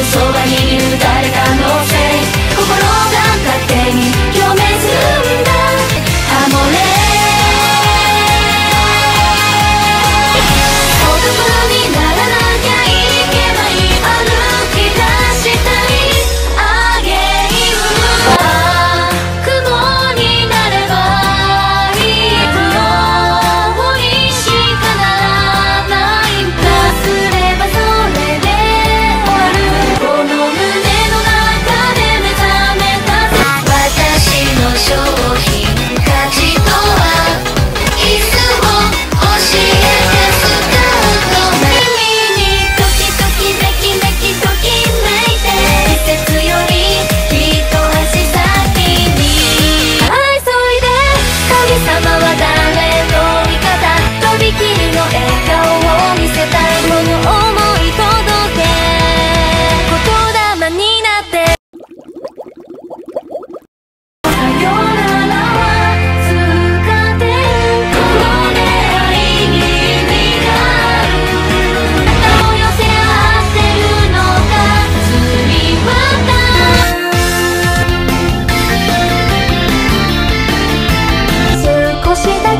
そばにいる誰かのせい心が勝手に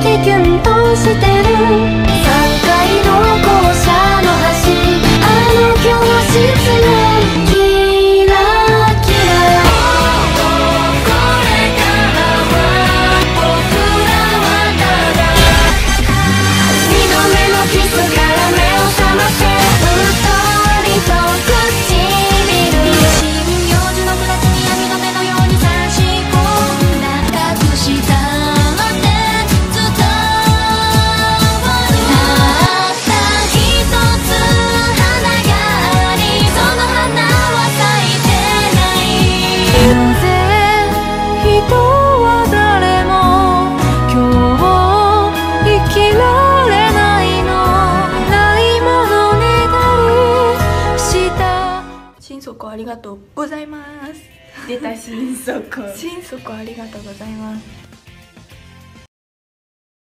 聞けありがとうございます。出た心底。心底ありがとうございます